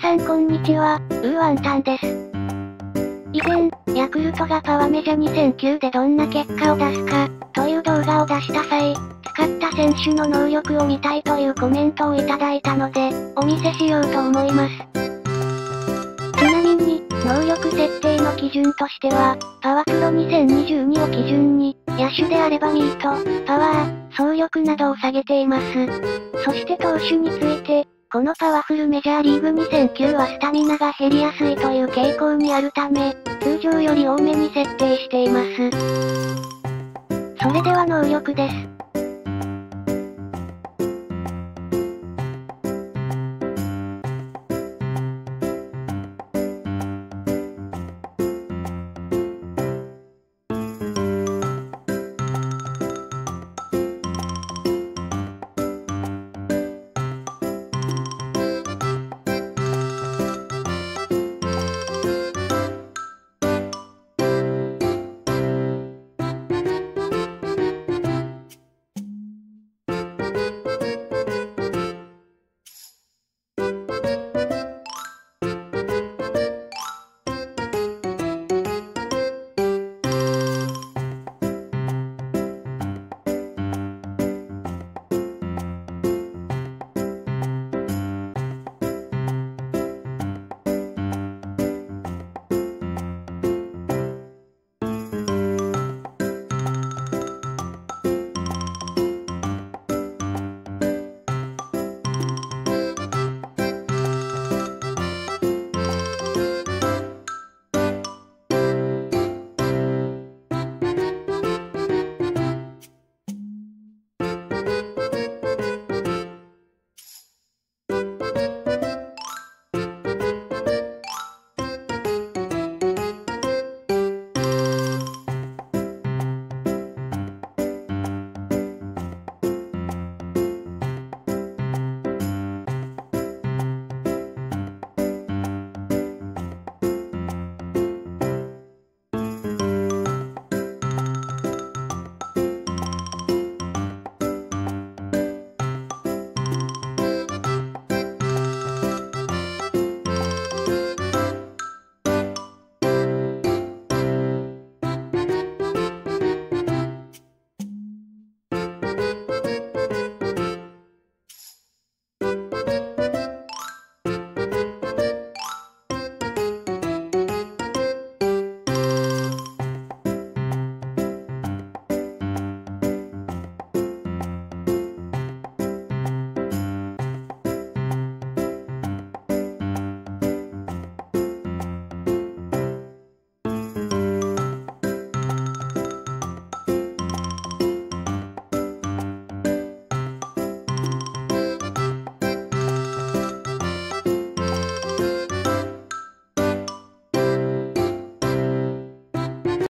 さんこんにちは、ウーワンタンです。以前、ヤクルトがパワメジャ2009でどんな結果を出すか、という動画を出した際、使った選手の能力を見たいというコメントをいただいたので、お見せしようと思います。ちなみに、能力設定の基準としては、パワプロ2022を基準に、野手であればミート、パワー、走力などを下げています。そして投手について、このパワフルメジャーリーグ2009はスタミナが減りやすいという傾向にあるため、通常より多めに設定しています。それでは能力です。